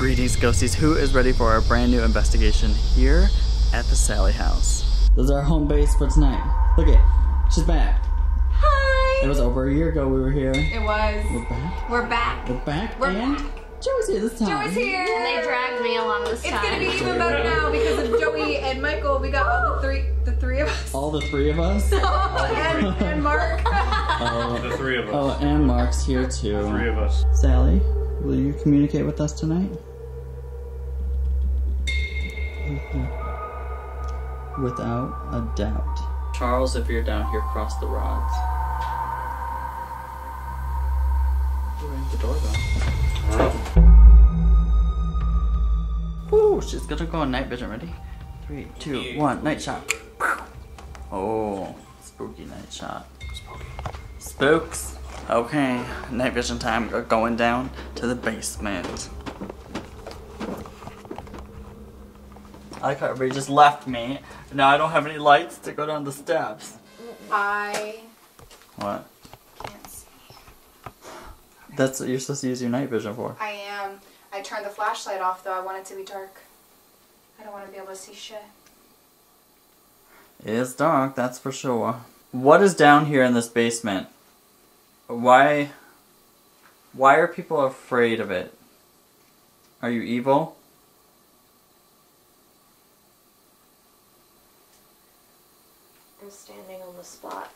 Greetings, ghosties. Who is ready for our brand new investigation here at the Sallie House? This is our home base for tonight. Look it, she's back. Hi. It was over a year ago we were here. It was. We're back. We're back. We're back. We're and back. Joey's here this time. Joey's here. And they dragged me along this It's time. gonna be even better now because of Joey and Michael. We got all the three, the three of us, All the three of us. and, and Mark. Oh, The three of us. oh, and Mark's here too. The Three of us. Sallie, will you communicate with us tonight? Without a doubt. Charles, if you're down here, cross the rods. Who rang the doorbell? Ooh, she's gonna go on night vision. Ready? Three, two, one. Night shot. Oh, spooky night shot. Spooks. Okay, night vision time. We're going down to the basement. I everybody just left me. Now I don't have any lights to go down the steps. I What? can't see. That's what you're supposed to use your night vision for. I am. I turned the flashlight off though. I want it to be dark. I don't want to be able to see shit. It is dark, that's for sure. What is down here in this basement? Why why are people afraid of it? Are you evil? I'm standing on the spot.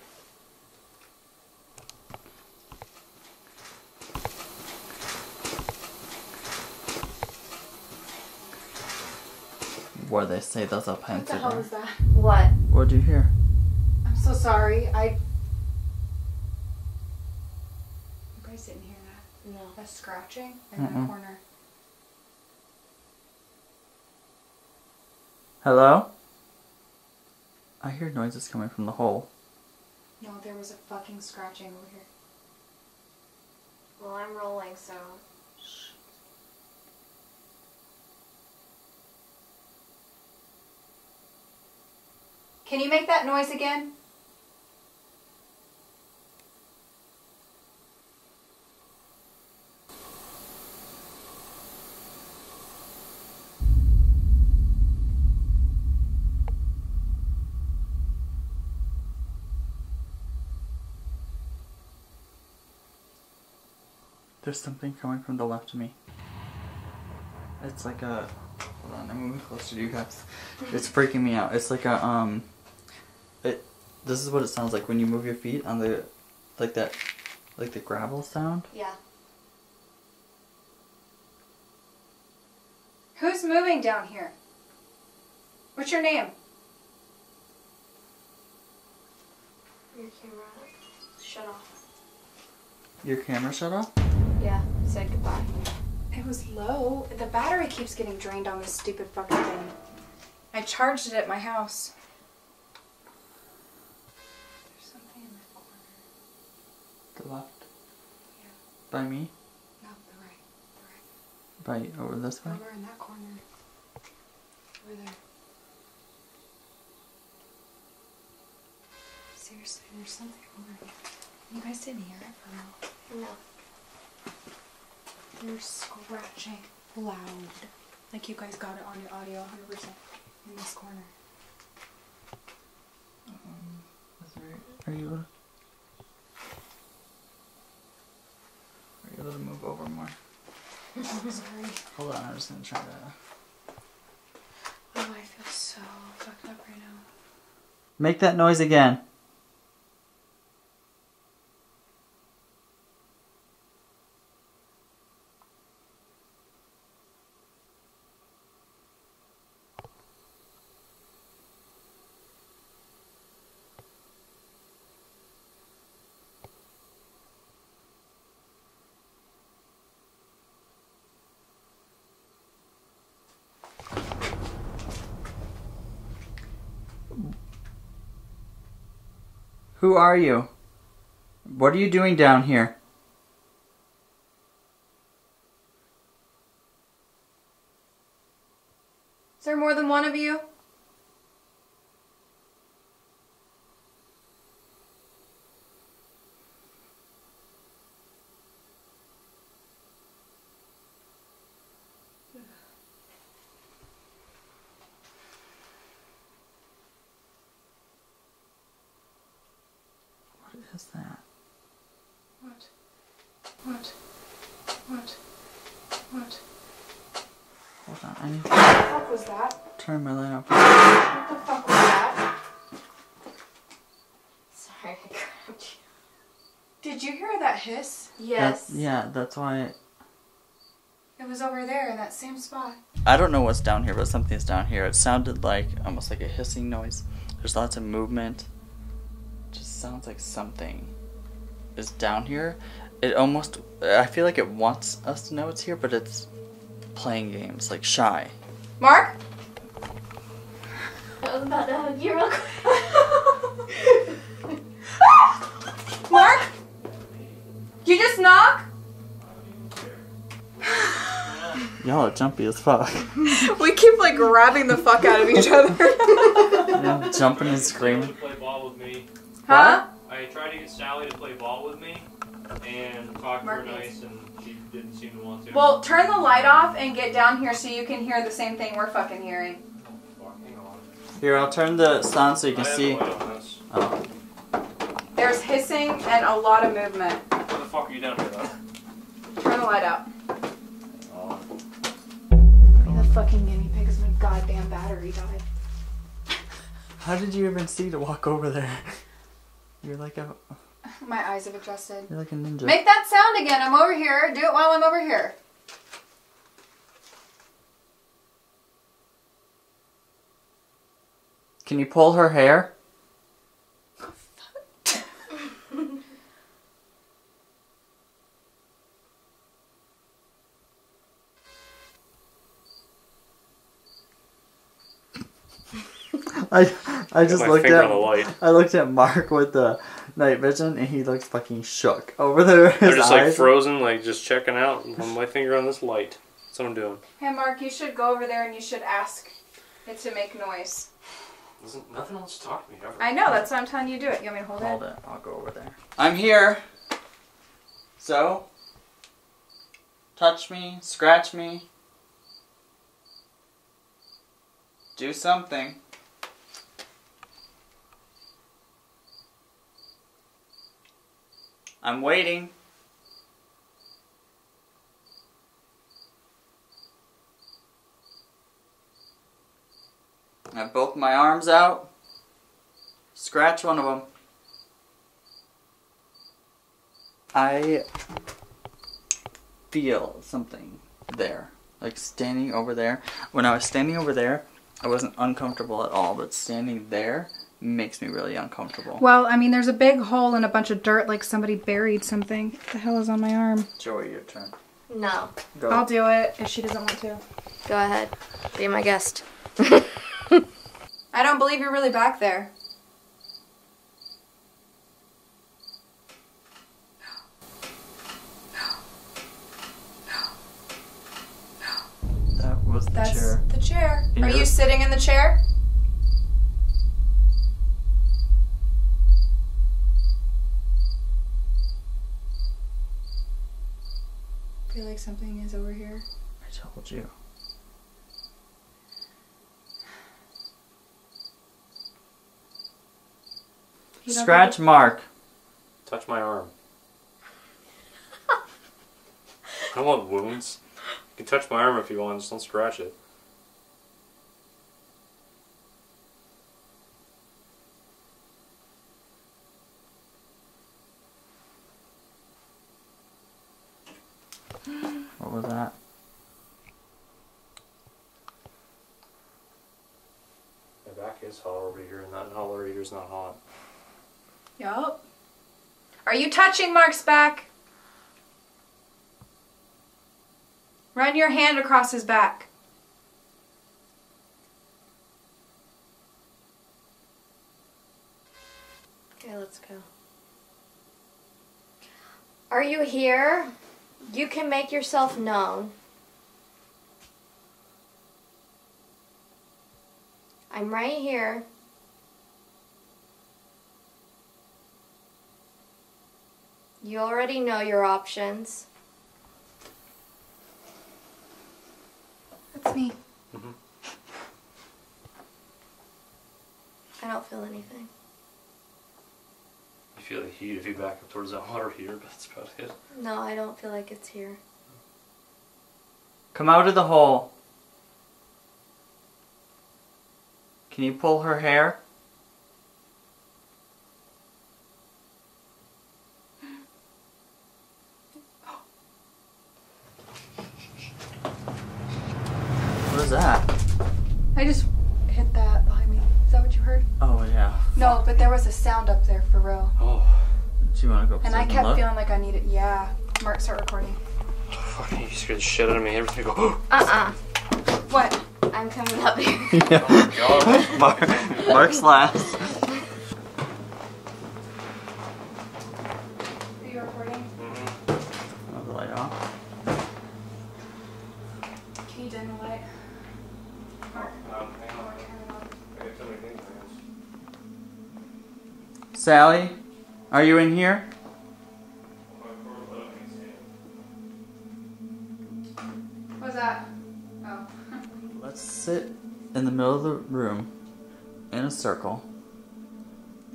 What they say those are What the hell was that? What? What do you hear? I'm so sorry. I. You guys didn't hear that. No. That's scratching in Mm-mm. that corner. Hello? I hear noises coming from the hole. No, there was a fucking scratching over here. Well, I'm rolling, so. Can you make that noise again? There's something coming from the left of me. It's like a. Hold on, I'm moving closer to you guys. It's freaking me out. It's like a um. It. This is what it sounds like when you move your feet on the, like that, like the gravel sound. Yeah. Who's moving down here? What's your name? Your camera shut off. Your camera shut off. Yeah. Say goodbye. It was low. The battery keeps getting drained on this stupid fucking thing. I charged it at my house. There's something in that corner. The left. Yeah. By me. No, the right. The right. By over this way. Over in that corner. Over there. Seriously, there's something over here. You guys didn't hear it for real. No. They're scratching loud. Like you guys got it on your audio 100% in this corner. Um, are you? able- Are you able to move over more? Sorry. Hold on, I'm just gonna try to. Oh, I feel so fucked up right now. Make that noise again. Who are you? What are you doing down here? Is there more than one of you? is that? What? What? What? What? Hold on, I need What the fuck was that? to turn my light off. What the fuck was that? Sorry, I grabbed you. Did you hear that hiss? Yes. That- yeah, that's why. It was over there in that same spot. I don't know what's down here, but something's down here. It sounded like almost like a hissing noise. There's lots of movement. Just sounds like something is down here. It almost. I feel like it wants us to know it's here, but it's playing games, like shy. Mark? I was about to hug you real quick. Mark? You just knock? Y'all are jumpy as fuck. We keep like grabbing the fuck out of each other. Yeah, jumping and screaming. to play ball with me. huh? I tried to get Sallie to play ball with me and talk to her nice, and she didn't seem to want to. Well, turn the light off and get down here so you can hear the same thing we're fucking hearing. Fuck, hang on. Here, I'll turn the sound so you can I have see. the light on this. Oh. There's hissing and a lot of movement. What the fuck are you down here, though? Turn the light out. Oh. The fucking guinea pig is my goddamn battery died. How did you even see to walk over there? You're like a My eyes have adjusted. you're like a ninja. Make that sound again. I'm over here. Do it while I'm over here. Can you pull her hair? I I just looked at on the light. I looked at Mark with the night vision and he looks fucking shook over there. His They're just like frozen, like just checking out. and my finger on this light. That's what I'm doing. Hey, Mark, you should go over there and you should ask it to make noise. There's nothing else to talk to me ever. I know. That's why I'm telling you to do it. You want me to hold, Hold it? it. I'll go over there. I'm here. So, touch me, scratch me, do something. I'm waiting. I have both my arms out. Scratch one of them. I feel something there. Like standing over there. When I was standing over there, I wasn't uncomfortable at all, but standing there makes me really uncomfortable. Well, I mean, there's a big hole and a bunch of dirt, like somebody buried something. What the hell is on my arm? Joey, your turn. No. Go. I'll do it if she doesn't want to. Go ahead. Be my guest. I don't believe you're really back there. that was the That's chair. the chair. Are Here. you sitting in the chair? Like something is over here. I told you. You Scratch Mark. Touch my arm. I don't want wounds. You can touch my arm if you want, just don't scratch it. Was that? My back is hot over here, and that holler eater's not hot. Yup. Are you touching Mark's back? Run your hand across his back. Okay, let's go. Are you here? You can make yourself known. I'm right here. You already know your options. That's me. Mm-hmm. I don't feel anything. You feel the heat if you back up towards that water heater, but that's about it. No, I don't feel like it's here. Come out of the hole. Can you pull her hair? What is that? I just hit that behind me. Is that what you heard? Oh yeah. No, but there was a sound up there for real. Oh, Do you go? And I kept look? feeling like I needed. Yeah. Mark, start recording. fucking, you scared the shit out of me. Everything go, Uh-uh. What? I'm coming up here. yeah. God. Mark, Mark's last. Are you recording? mm-hmm. Oh, the light off. Can you dim the light? Mark, Um, hang on. Mark, turn it on. I got too many things in Sallie, are you in here? What's that? Oh. Let's sit in the middle of the room in a circle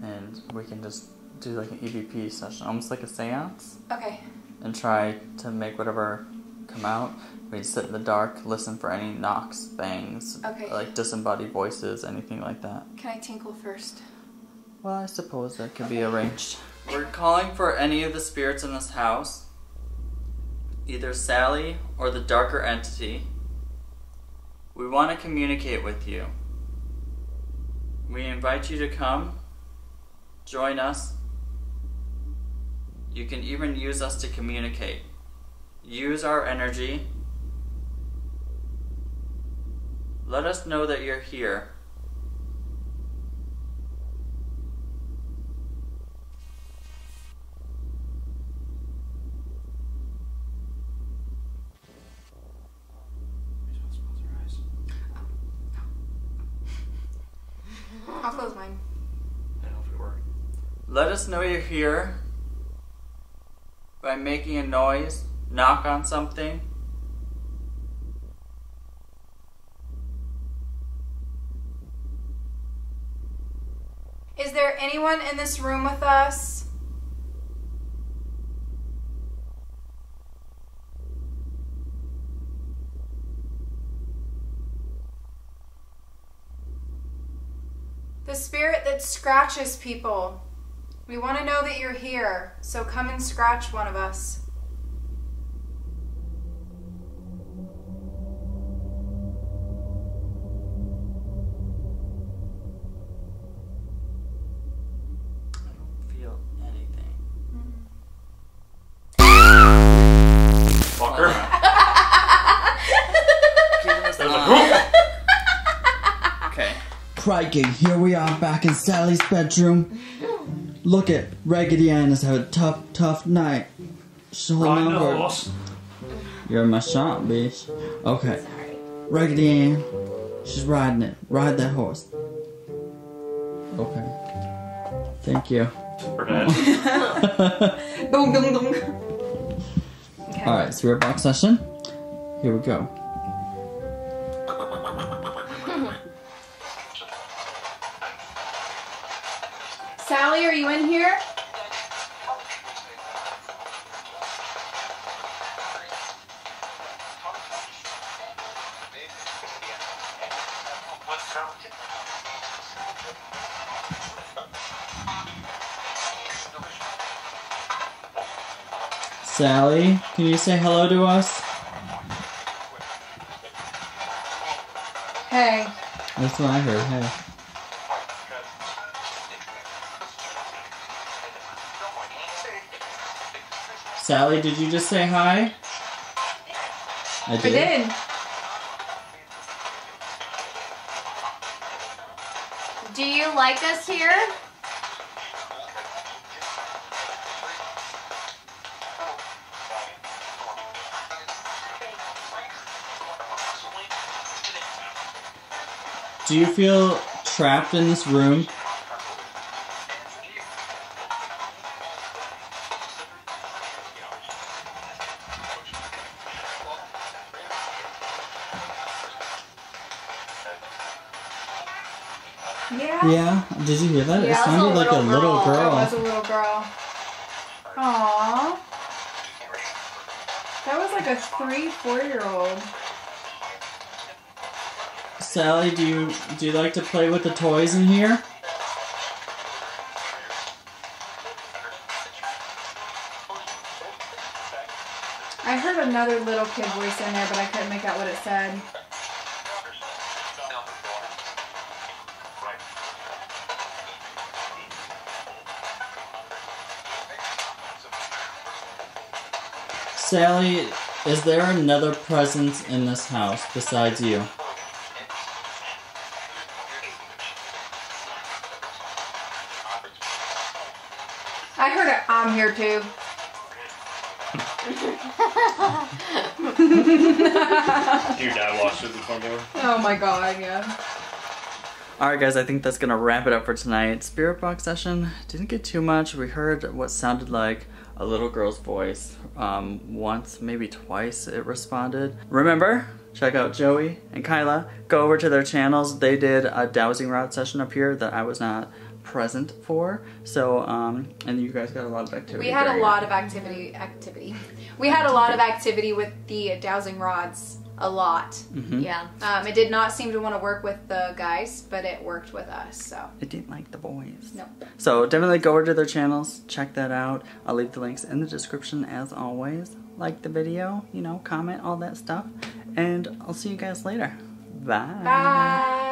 and we can just do like an EVP session, almost like a seance, okay. and try to make whatever come out. We sit in the dark, listen for any knocks, bangs, Okay. like disembodied voices, anything like that. Can I tinkle first? Well, I suppose that could be arranged. We're calling for any of the spirits in this house, either Sallie or the darker entity. We want to communicate with you. We invite you to come, join us. You can even use us to communicate. Use our energy. Let us know that you're here. I'll close mine. I don't know if it worked. Let us know you're here by making a noise, knock on something. Is there anyone in this room with us? The spirit that scratches people. We want to know that you're here, so come and scratch one of us. Crikey, here we are back in Sallie's bedroom. Look at Raggedy Ann has had a tough, tough night. She's holding on for- You're my shot, bitch. Okay. Raggedy Ann, she's riding it. Ride that horse. Okay. Thank you. We're. Okay. Alright, spirit box session. Here we go. Sallie, are you in here? Sallie, can you say hello to us? Hey. That's what I heard. Hey. Sallie, did you just say hi? I I did. did. Do you like us here? Do you feel trapped in this room? Yeah. Yeah, did you hear that? Yeah, it sounded like a little little girl. That was a little girl. Aww. That was like a three, four year old. Sallie, do you do you like to play with the toys in here? I heard another little kid voice in there, but I couldn't make out what it said. Sallie, is there another presence in this house besides you? I heard it. I'm here too. Your dad walks through the front door. Oh my god, yeah. Alright guys, I think that's gonna wrap it up for tonight. Spirit box session didn't get too much. We heard what sounded like a little girl's voice. Um, once, maybe twice it responded. Remember, check out Joey and Kyeluh. Go over to their channels. They did a dowsing rod session up here that I was not present for. So, um, and you guys got a lot of activity. We had a lot of activity. Activity. We had a lot of activity with the dowsing rods. A lot. Mhm. Yeah. Um, it did not seem to want to work with the guys, but it worked with us. So It didn't like the boys. no. So definitely go over to their channels, check that out. I'll leave the links in the description as always. Like the video, you know, comment, all that stuff. And I'll see you guys later. Bye. Bye.